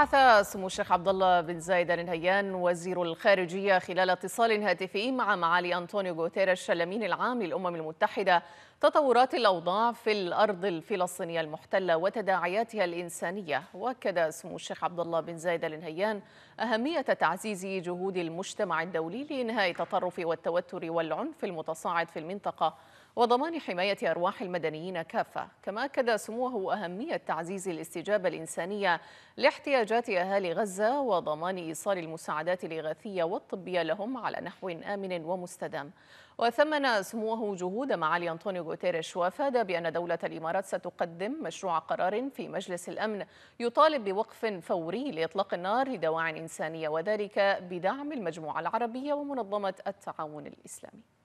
بحث سمو الشيخ عبد الله بن زايد ال نهيان وزير الخارجية خلال اتصال هاتفي مع معالي أنطونيو غوتيريش الامين العام للأمم المتحدة تطورات الأوضاع في الأرض الفلسطينية المحتلة وتداعياتها الإنسانية. وأكد سمو الشيخ عبد الله بن زايد ال نهيان أهمية تعزيز جهود المجتمع الدولي لإنهاء التطرف والتوتر والعنف المتصاعد في المنطقة. وضمان حماية أرواح المدنيين كافة كما أكد سموه أهمية تعزيز الاستجابة الإنسانية لاحتياجات أهالي غزة وضمان إيصال المساعدات الإغاثية والطبية لهم على نحو آمن ومستدام. وثمن سموه جهود معالي أنطونيو غوتيريش وافاد بأن دولة الإمارات ستقدم مشروع قرار في مجلس الأمن يطالب بوقف فوري لإطلاق النار لدواعٍ إنسانية وذلك بدعم المجموعة العربية ومنظمة التعاون الإسلامي.